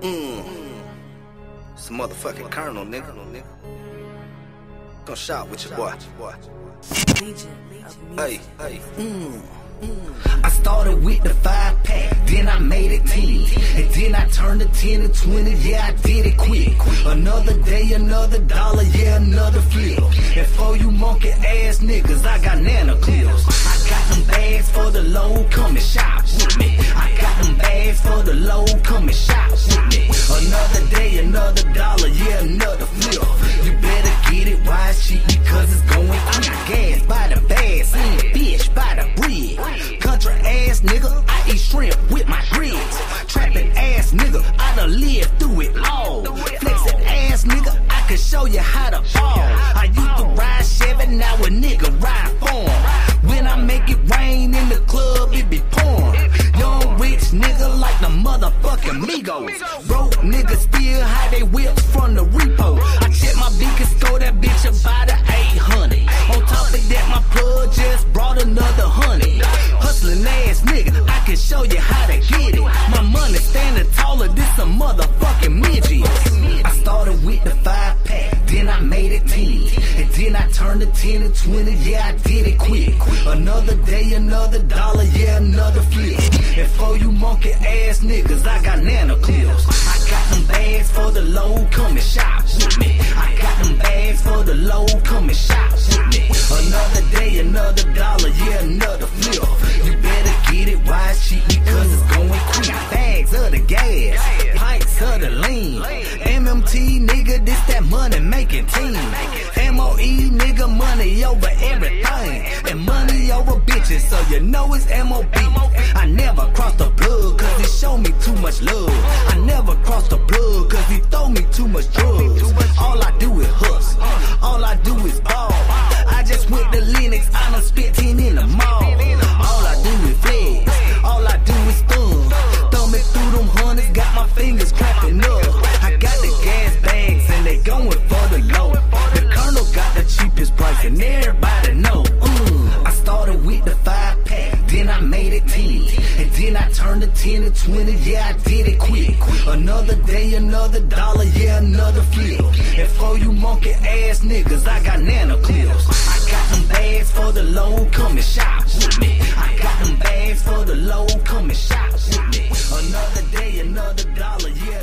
Mmm. It's a motherfucking colonel, nigga. Gonna shot with your boy. Hey, hey. Mmm. I started with the five pack, then I made it 10. And then I turned to 10 to 20, yeah, I did it quick. Another day, another dollar, yeah, another flip. And for you monkey ass niggas, I got nano clips. I got them bags for the low, come and shop with me. For the low, come and shop with me. Another day, another dollar, yeah, another flip. You better get it, why it's cheap, because it's going quick. Gas by the bag, seeing fish by the bread. Country ass nigga, I eat shrimp with my grits. Trapping ass nigga, I done lived through it all. Flexing ass nigga, I can show you how to fall. I used to ride Chevy, now a nigga motherfucking Migos. Broke niggas still hide they whips from the repo. I check my beacon store, that bitch about a 800. On top of that, my plug just brought another honey. Hustling ass nigga, I can show you how to get it. My money standing taller, this a motherfucking midget. I started with the five pack, then I made it 10. And then I turned to 10 to 20, yeah, I did it quick. Another day, another dollar, yeah, another flip. Monkey ass niggas, I got nano clips. I got them bags for the low, come and shop with me. I got them bags for the low, come and shop with me. Another day, another dollar, yeah, another money making team. MOE, nigga, money over everything. And money over bitches, so you know it's MOB. I never crossed the plug, cause he showed me too much love. I never crossed the plug, cause he throw me too much drugs. And everybody know. I started with the five pack, then I made it 10. And then I turned to 10 to 20, yeah, I did it quick. Another day, another dollar, yeah, another flip. And for you monkey ass niggas, I got nano clips. I got them bags for the low, come and shop with me. I got them bags for the low, come and shop with me. Another day, another dollar, yeah,